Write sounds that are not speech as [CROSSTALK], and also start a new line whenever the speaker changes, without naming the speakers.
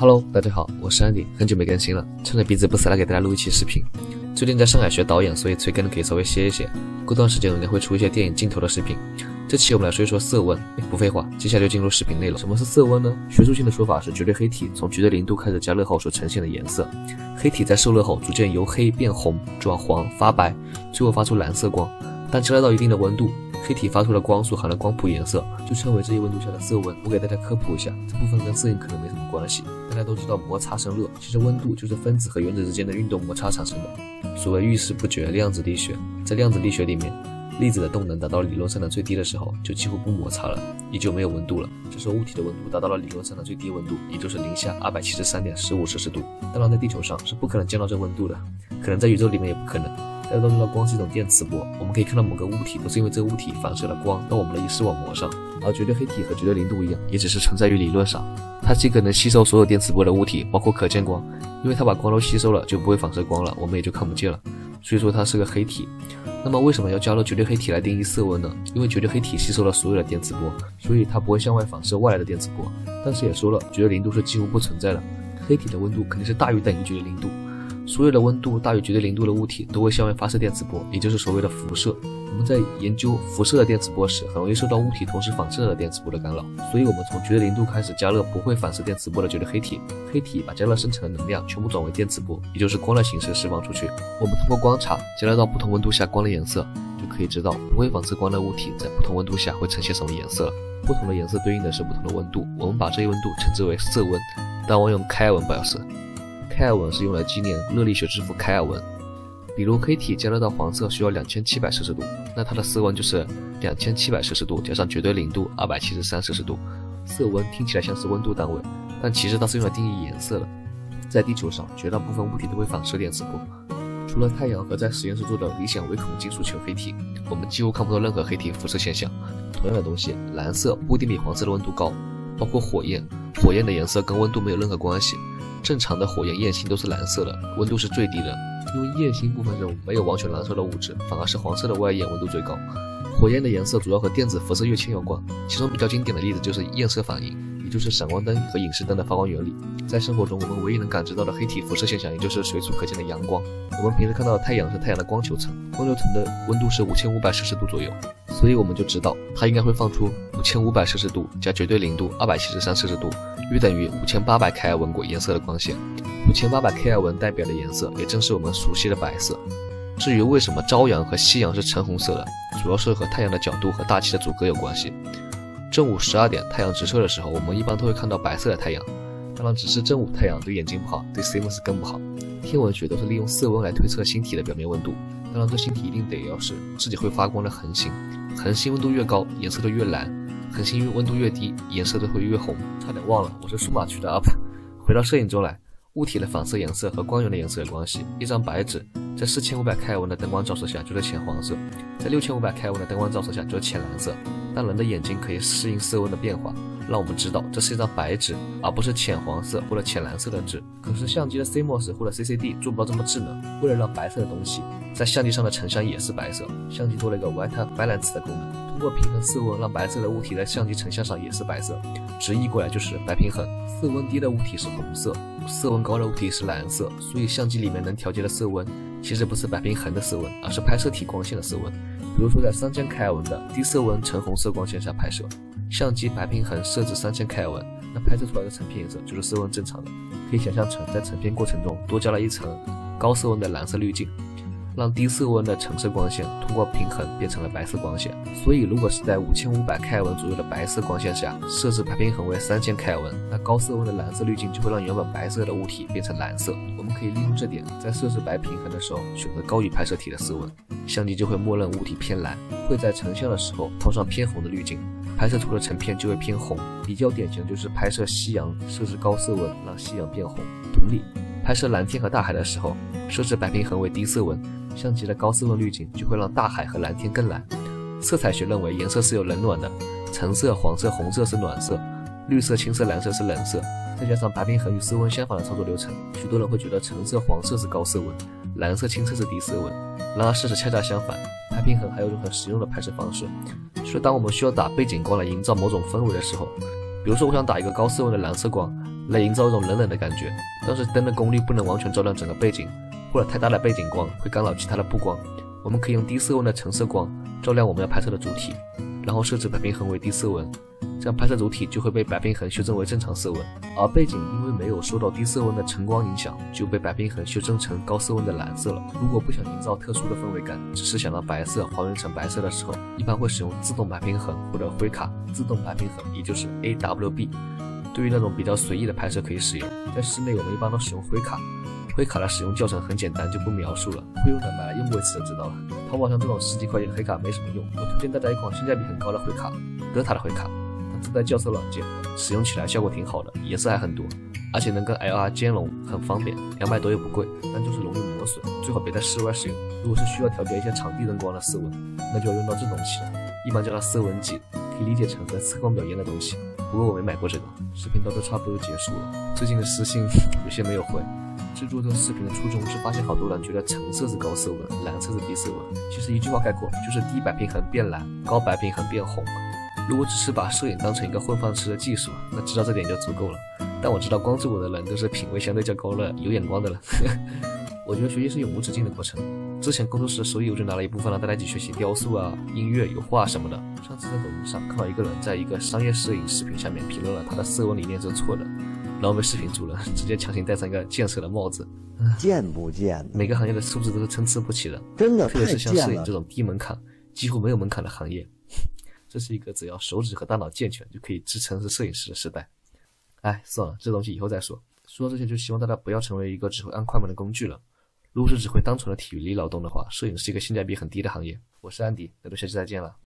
Hello，大家好，我是 Andy，很久没更新了，趁着鼻子不死来给大家录一期视频。最近在上海学导演，所以催更可以稍微歇一歇。过段时间我应该会出一些电影镜头的视频。这期我们来说一说色温。不废话，接下来就进入视频内容。什么是色温呢？学术性的说法是绝对黑体从绝对零度开始加热后所呈现的颜色。黑体在受热后逐渐由黑变红、转黄、发白，最后发出蓝色光。但加热到一定的温度，黑体发出的光所含的光谱颜色就称为这一温度下的色温。我给大家科普一下，这部分跟摄影可能没什么关系。大家都知道摩擦生热，其实温度就是分子和原子之间的运动摩擦产生的。所谓遇事不决，量子力学，在量子力学里面，粒子的动能达到理论上的最低的时候，就几乎不摩擦了，也就没有温度了。这时候物体的温度达到了理论上的最低温度，也就是零下二百七十三点十五摄氏度。当然，在地球上是不可能降到这温度的，可能在宇宙里面也不可能。大家都知道光是一种电磁波，我们可以看到某个物体，都是因为这个物体反射了光到我们的视网膜上。而绝对黑体和绝对零度一样，也只是存在于理论上。它既可能吸收所有电磁波的物体，包括可见光，因为它把光都吸收了，就不会反射光了，我们也就看不见了。所以说它是个黑体。那么为什么要加入绝对黑体来定义色温呢？因为绝对黑体吸收了所有的电磁波，所以它不会向外反射外来的电磁波。但是也说了，绝对零度是几乎不存在的，黑体的温度肯定是大于等于绝对零度。所有的温度大于绝对零度的物体都会向外发射电磁波，也就是所谓的辐射。我们在研究辐射的电磁波时，很容易受到物体同时反射的电磁波的干扰。所以，我们从绝对零度开始加热不会反射电磁波的绝对黑体，黑体把加热生成的能量全部转为电磁波，也就是光的形式释放出去。我们通过观察加热到不同温度下光的颜色，就可以知道不会反射光的物体在不同温度下会呈现什么颜色。不同的颜色对应的是不同的温度，我们把这一温度称之为色温。当我用开尔文表示。开尔文是用来纪念热力学之父开尔文。比如黑体加热到黄色需要两千七百摄氏度，那它的色温就是两千七百摄氏度加上绝对零度二百七十三摄氏度。色温听起来像是温度单位，但其实它是用来定义颜色的。在地球上，绝大部分物体都会反射电磁波，除了太阳和在实验室做的理想微孔金属球黑体，我们几乎看不到任何黑体辐射现象。同样的东西，蓝色不一定比黄色的温度高，包括火焰，火焰的颜色跟温度没有任何关系。正常的火焰焰星都是蓝色的，温度是最低的，因为焰星部分中没有完全燃烧的物质，反而是黄色的外焰温度最高。火焰的颜色主要和电子辐射跃迁有关，其中比较经典的例子就是焰色反应，也就是闪光灯和影视灯的发光原理。在生活中，我们唯一能感知到的黑体辐射现象，也就是随处可见的阳光。我们平时看到的太阳是太阳的光球层，光球层的温度是五千五百摄氏度左右。所以我们就知道，它应该会放出五千五百摄氏度加绝对零度二百七十三摄氏度，约等于五千八百开尔文颜色的光线。五千八百开尔文代表的颜色，也正是我们熟悉的白色。至于为什么朝阳和夕阳是橙红色的，主要是和太阳的角度和大气的阻隔有关系。正午十二点，太阳直射的时候，我们一般都会看到白色的太阳。当然，只是正午太阳对眼睛不好，对 CMOS 更不好。天文学都是利用色温来推测星体的表面温度。当然，这星体一定得要是自己会发光的恒星。恒星温度越高，颜色就越蓝；恒星温度越低，颜色都会越红。差点忘了，我是数码区的 UP。回到摄影中来，物体的反射颜色和光源的颜色有关系。一张白纸在四千五百开尔文的灯光照射下就是浅黄色，在六千五百开尔文的灯光照射下就是浅蓝色。但人的眼睛可以适应色温的变化，让我们知道这是一张白纸，而不是浅黄色或者浅蓝色的纸。可是相机的 CMOS 或者 CCD 做不到这么智能，为了让白色的东西在相机上的成像也是白色，相机多了一个 White Balance 的功能。通过平衡色温，让白色的物体在相机成像上也是白色，直译过来就是白平衡。色温低的物体是红色，色温高的物体是蓝色。所以相机里面能调节的色温，其实不是白平衡的色温，而是拍摄体光线的色温。比如说在三千开尔文的低色温橙红色光线下拍摄，相机白平衡设置三千开尔文，那拍摄出来的成片颜色就是色温正常的。可以想象成在成片过程中多加了一层高色温的蓝色滤镜。让低色温的橙色光线通过平衡变成了白色光线，所以如果是在五千五百开尔文左右的白色光线下设置白平衡为三千开尔文，那高色温的蓝色滤镜就会让原本白色的物体变成蓝色。我们可以利用这点，在设置白平衡的时候选择高于拍摄体的色温，相机就会默认物体偏蓝，会在成像的时候套上偏红的滤镜，拍摄出的成片就会偏红。比较典型就是拍摄夕阳设置高色温，让夕阳变红。同理，拍摄蓝天和大海的时候设置白平衡为低色温。像极了高色温滤镜就会让大海和蓝天更蓝。色彩学认为颜色是有冷暖的，橙色、黄色、红色是暖色，绿色、青色、蓝色是冷色。再加上白平衡与色温相反的操作流程，许多人会觉得橙色、黄色是高色温，蓝色、青色是低色温。然而事实恰恰相反，白平衡还有一种很实用的拍摄方式，就是当我们需要打背景光来营造某种氛围的时候。比如说，我想打一个高色温的蓝色光，来营造一种冷冷的感觉，但是灯的功率不能完全照亮整个背景，或者太大的背景光会干扰其他的布光。我们可以用低色温的橙色光照亮我们要拍摄的主体，然后设置白平衡为低色温。这样拍摄主体就会被白平衡修正为正常色温，而背景因为没有受到低色温的橙光影响，就被白平衡修正成高色温的蓝色了。如果不想营造特殊的氛围感，只是想让白色还原成白色的时候，一般会使用自动白平衡或者灰卡。自动白平衡也就是 AWB，对于那种比较随意的拍摄可以使用。在室内我们一般都使用灰卡，灰卡的使用教程很简单，就不描述了，会用的买来用过一次就知道了。淘宝上这种十几块钱的黑卡没什么用，我推荐大家一款性价比很高的灰卡，德塔的灰卡。它自带校色软件，使用起来效果挺好的，颜色还很多，而且能跟 LR 兼容，很方便。两百多又不贵，但就是容易磨损，最好别在室外使用。如果是需要调节一些场地灯光的色温，那就要用到这东西了，一般叫它色温计，可以理解成和测光表一样的东西。不过我没买过这个。视频到这差不多就结束了，最近的私信 [LAUGHS] 有些没有回。制作这个视频的初衷是发现好多人觉得橙色是高色温，蓝色是低色温，其实一句话概括就是低白平衡变蓝，高白平衡变红。如果只是把摄影当成一个混饭吃的技术，那知道这点就足够了。但我知道关注我的人都是品味相对较高的、有眼光的人。[LAUGHS] 我觉得学习是永无止境的过程。之前工作室的收益，我就拿了一部分让大家一起学习雕塑啊、音乐、油画什么的。上次在抖音上看到一个人在一个商业摄影视频下面评论了他的色温理念是错的，然后被视频主人直接强行戴上一个建设的帽子。
贱不贱？
每个行业的素质都是参差不齐的，
真的
特别是像摄影这种低门槛、几乎没有门槛的行业。这是一个只要手指和大脑健全就可以支撑是摄影师的时代。哎，算了，这东西以后再说。说这些就希望大家不要成为一个只会按快门的工具了。如果是只会单纯的体力劳动的话，摄影是一个性价比很低的行业。我是安迪，那就下期再见了。